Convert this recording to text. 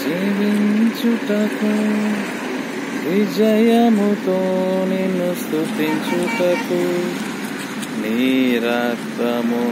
జీవించుటకు విజయముతో నిన్ను స్థుతించుటకు నీ రక్తము